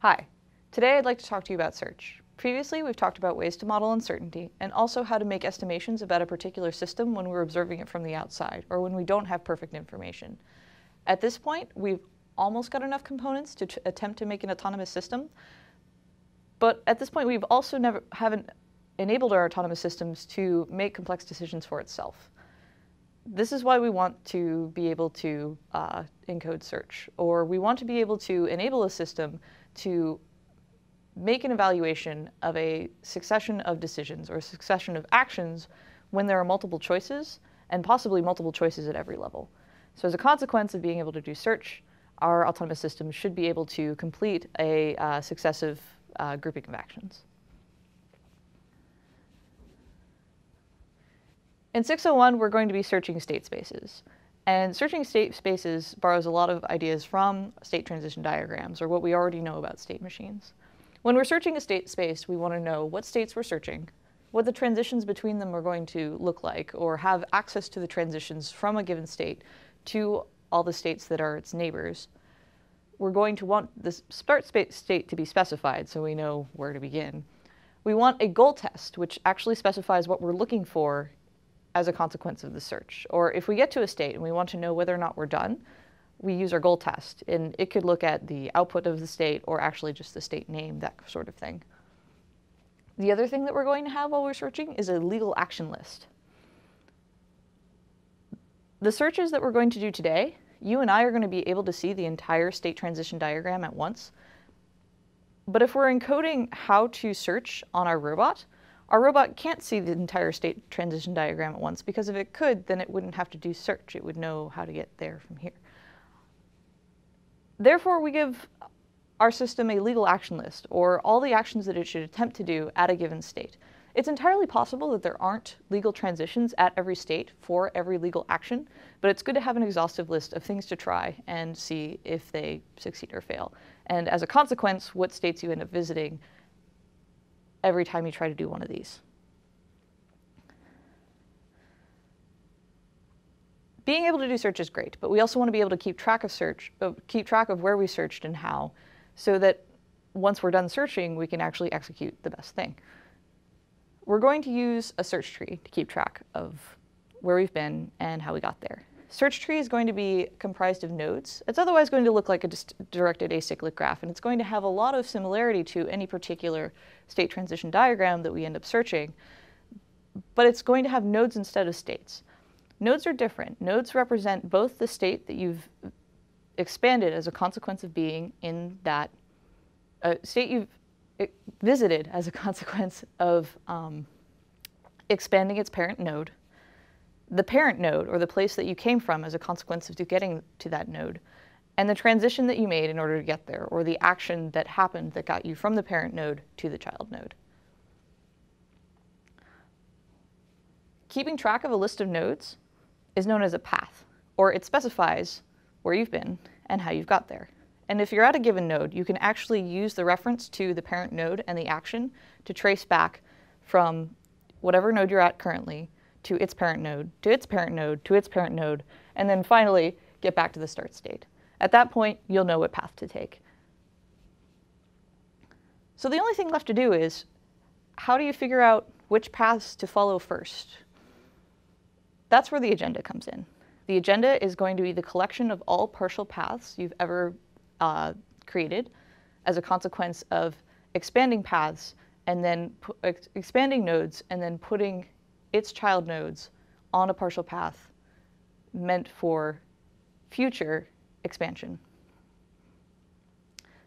Hi, today I'd like to talk to you about search. Previously, we've talked about ways to model uncertainty and also how to make estimations about a particular system when we're observing it from the outside or when we don't have perfect information. At this point, we've almost got enough components to attempt to make an autonomous system, but at this point, we've also never haven't enabled our autonomous systems to make complex decisions for itself. This is why we want to be able to uh, encode search, or we want to be able to enable a system to make an evaluation of a succession of decisions or a succession of actions when there are multiple choices and possibly multiple choices at every level. So as a consequence of being able to do search, our autonomous system should be able to complete a uh, successive uh, grouping of actions. In 601, we're going to be searching state spaces. And searching state spaces borrows a lot of ideas from state transition diagrams, or what we already know about state machines. When we're searching a state space, we want to know what states we're searching, what the transitions between them are going to look like, or have access to the transitions from a given state to all the states that are its neighbors. We're going to want the start state to be specified so we know where to begin. We want a goal test, which actually specifies what we're looking for as a consequence of the search. Or if we get to a state and we want to know whether or not we're done, we use our goal test. And it could look at the output of the state or actually just the state name, that sort of thing. The other thing that we're going to have while we're searching is a legal action list. The searches that we're going to do today, you and I are going to be able to see the entire state transition diagram at once. But if we're encoding how to search on our robot, our robot can't see the entire state transition diagram at once because if it could, then it wouldn't have to do search. It would know how to get there from here. Therefore, we give our system a legal action list, or all the actions that it should attempt to do at a given state. It's entirely possible that there aren't legal transitions at every state for every legal action, but it's good to have an exhaustive list of things to try and see if they succeed or fail. And as a consequence, what states you end up visiting every time you try to do one of these. Being able to do search is great, but we also want to be able to keep track of search, uh, keep track of where we searched and how, so that once we're done searching, we can actually execute the best thing. We're going to use a search tree to keep track of where we've been and how we got there. Search tree is going to be comprised of nodes. It's otherwise going to look like a directed acyclic graph, and it's going to have a lot of similarity to any particular state transition diagram that we end up searching, but it's going to have nodes instead of states. Nodes are different. Nodes represent both the state that you've expanded as a consequence of being in that uh, state you've eh, visited as a consequence of um, expanding its parent node, the parent node, or the place that you came from as a consequence of getting to that node, and the transition that you made in order to get there, or the action that happened that got you from the parent node to the child node. Keeping track of a list of nodes is known as a path, or it specifies where you've been and how you've got there. And if you're at a given node, you can actually use the reference to the parent node and the action to trace back from whatever node you're at currently to its parent node, to its parent node, to its parent node, and then finally get back to the start state. At that point, you'll know what path to take. So the only thing left to do is, how do you figure out which paths to follow first? That's where the agenda comes in. The agenda is going to be the collection of all partial paths you've ever uh, created as a consequence of expanding paths and then expanding nodes and then putting its child nodes on a partial path meant for future expansion.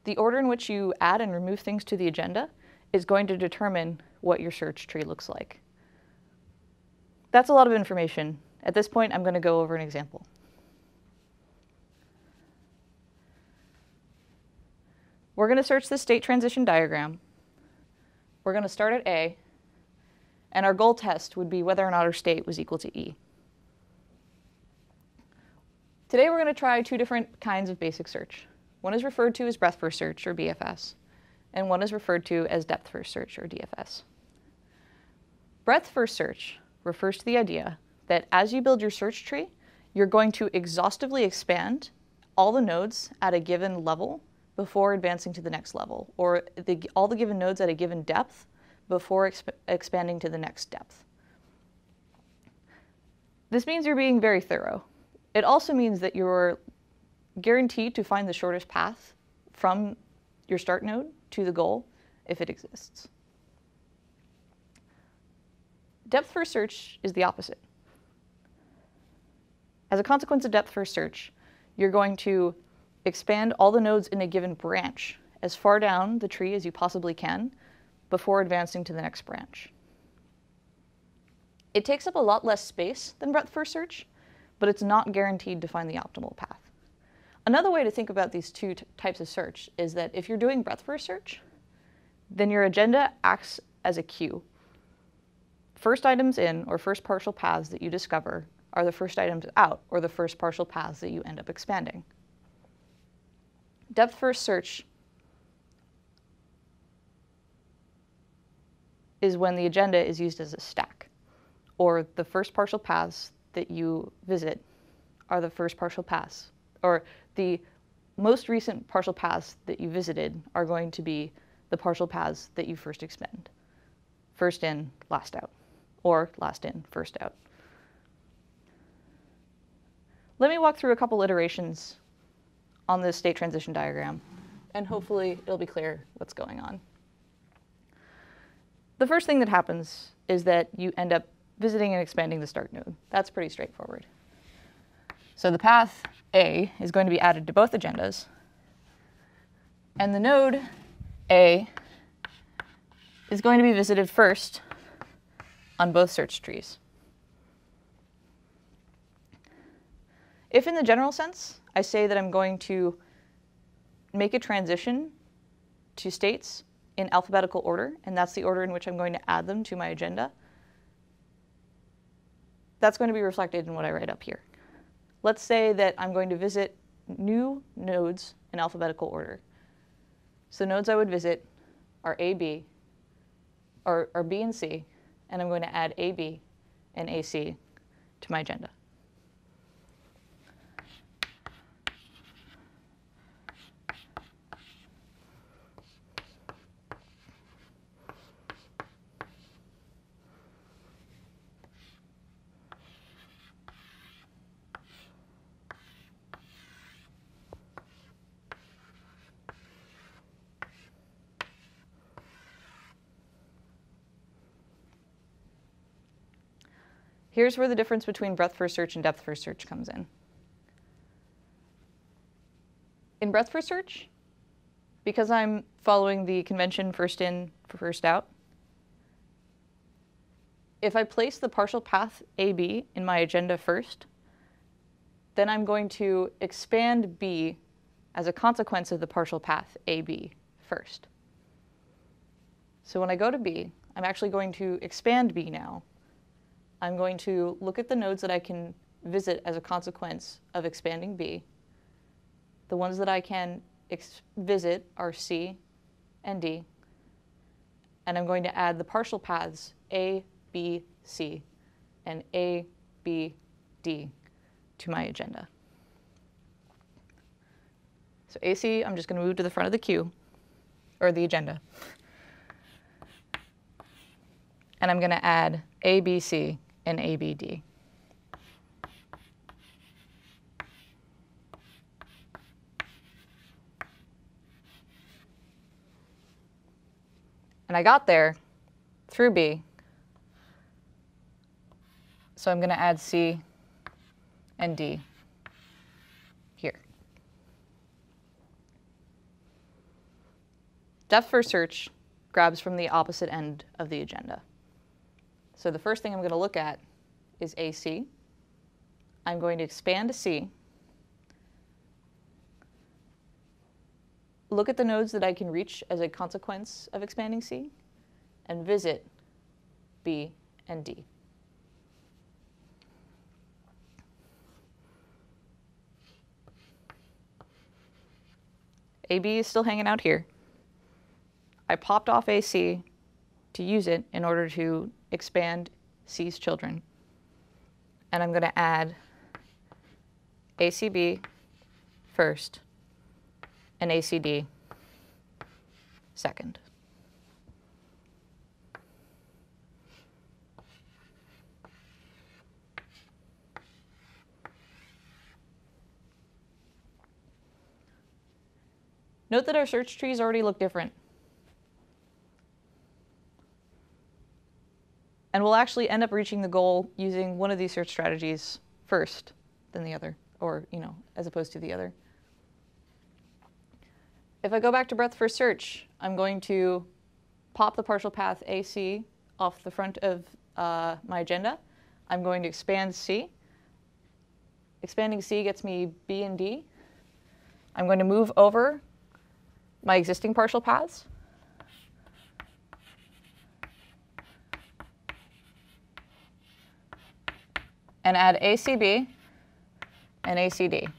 The order in which you add and remove things to the agenda is going to determine what your search tree looks like. That's a lot of information. At this point, I'm going to go over an example. We're going to search the state transition diagram. We're going to start at A, and our goal test would be whether or not our state was equal to E. Today we're going to try two different kinds of basic search. One is referred to as breadth first search, or BFS, and one is referred to as depth first search, or DFS. Breadth first search refers to the idea that as you build your search tree, you're going to exhaustively expand all the nodes at a given level before advancing to the next level, or the, all the given nodes at a given depth before exp expanding to the next depth. This means you're being very thorough. It also means that you're guaranteed to find the shortest path from your start node to the goal if it exists. Depth first search is the opposite. As a consequence of depth first search, you're going to expand all the nodes in a given branch as far down the tree as you possibly can before advancing to the next branch. It takes up a lot less space than breadth first search, but it's not guaranteed to find the optimal path. Another way to think about these two types of search is that if you're doing breadth first search, then your agenda acts as a queue. First items in, or first partial paths that you discover, are the first items out, or the first partial paths that you end up expanding. Depth first search is when the agenda is used as a stack, or the first partial paths that you visit are the first partial paths, or the most recent partial paths that you visited are going to be the partial paths that you first expend. First in, last out, or last in, first out. Let me walk through a couple iterations on this state transition diagram, and hopefully it'll be clear what's going on. The first thing that happens is that you end up visiting and expanding the start node. That's pretty straightforward. So the path A is going to be added to both agendas, and the node A is going to be visited first on both search trees. If in the general sense, I say that I'm going to make a transition to states in alphabetical order, and that's the order in which I'm going to add them to my agenda, that's going to be reflected in what I write up here. Let's say that I'm going to visit new nodes in alphabetical order. So nodes I would visit are A, B, or, or B and C, and I'm going to add AB and AC to my agenda. Here's where the difference between breadth first search and depth first search comes in. In breadth first search, because I'm following the convention first in, first out, if I place the partial path AB in my agenda first, then I'm going to expand B as a consequence of the partial path AB first. So when I go to B, I'm actually going to expand B now I'm going to look at the nodes that I can visit as a consequence of expanding B. The ones that I can visit are C and D. And I'm going to add the partial paths A, B, C, and A, B, D to my agenda. So AC, I'm just going to move to the front of the queue, or the agenda. And I'm going to add A, B, C and ABD. And I got there through B. So I'm going to add C and D here. Depth first search grabs from the opposite end of the agenda. So the first thing I'm going to look at is AC. I'm going to expand to C. Look at the nodes that I can reach as a consequence of expanding C, and visit B and D. AB is still hanging out here. I popped off AC to use it in order to expand C's children. And I'm going to add ACB first and ACD second. Note that our search trees already look different. And we'll actually end up reaching the goal using one of these search strategies first than the other, or, you know, as opposed to the other. If I go back to breadth first search, I'm going to pop the partial path AC off the front of uh, my agenda. I'm going to expand C. Expanding C gets me B and D. I'm going to move over my existing partial paths. And add ACB and ACD.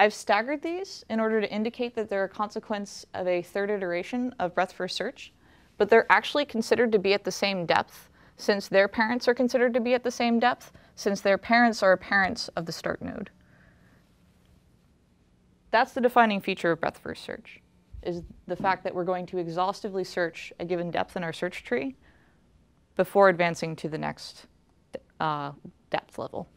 I've staggered these in order to indicate that they're a consequence of a third iteration of breadth first search, but they're actually considered to be at the same depth since their parents are considered to be at the same depth, since their parents are parents of the start node. That's the defining feature of breadth first search, is the fact that we're going to exhaustively search a given depth in our search tree before advancing to the next uh, depth level.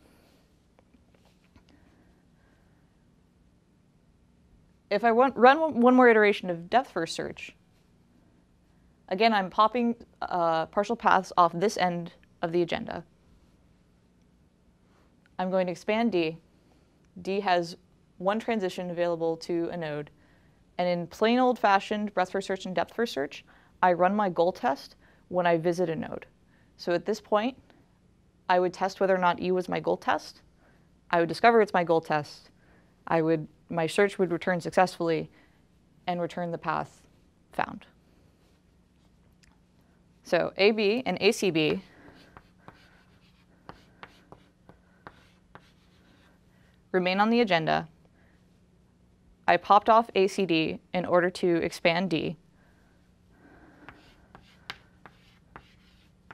if I want, run one more iteration of depth first search, again, I'm popping uh, partial paths off this end of the agenda. I'm going to expand D. D has one transition available to a node. And in plain old fashioned breadth first search and depth first search, I run my goal test when I visit a node. So at this point, I would test whether or not E was my goal test. I would discover it's my goal test. I would my search would return successfully and return the path found. So AB and ACB remain on the agenda. I popped off ACD in order to expand D.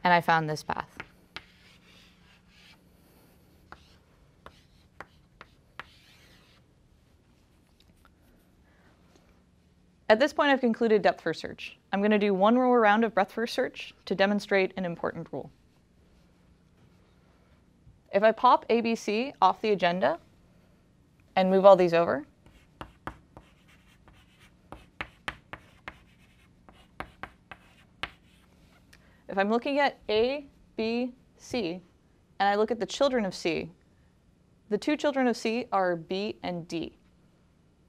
And I found this path. At this point, I've concluded depth first search. I'm going to do one more round of breadth first search to demonstrate an important rule. If I pop ABC off the agenda and move all these over, if I'm looking at A, B, C, and I look at the children of C, the two children of C are B and D.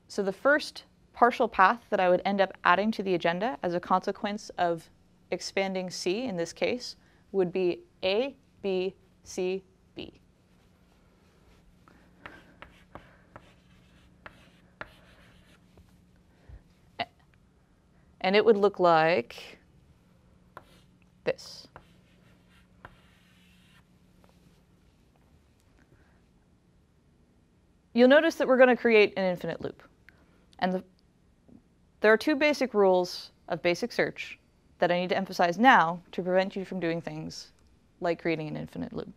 So the first partial path that I would end up adding to the agenda as a consequence of expanding C in this case would be A, B, C, B. And it would look like this. You'll notice that we're going to create an infinite loop. And the there are two basic rules of basic search that I need to emphasize now to prevent you from doing things like creating an infinite loop.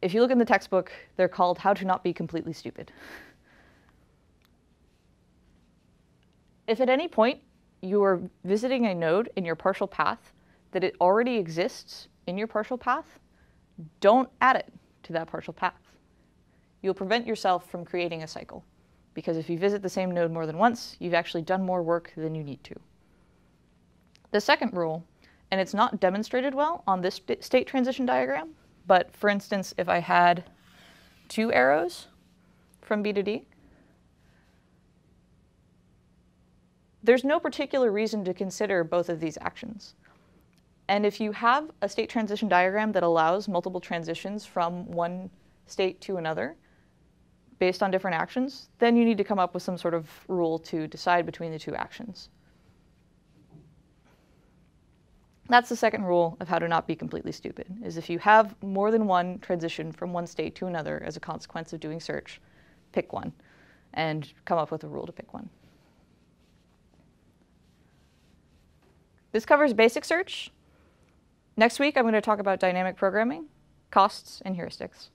If you look in the textbook, they're called How to Not Be Completely Stupid. If at any point you are visiting a node in your partial path that it already exists in your partial path, don't add it to that partial path. You'll prevent yourself from creating a cycle because if you visit the same node more than once, you've actually done more work than you need to. The second rule, and it's not demonstrated well on this state transition diagram, but for instance, if I had two arrows from B to D, there's no particular reason to consider both of these actions. And if you have a state transition diagram that allows multiple transitions from one state to another, based on different actions, then you need to come up with some sort of rule to decide between the two actions. That's the second rule of how to not be completely stupid, is if you have more than one transition from one state to another as a consequence of doing search, pick one and come up with a rule to pick one. This covers basic search. Next week, I'm going to talk about dynamic programming, costs, and heuristics.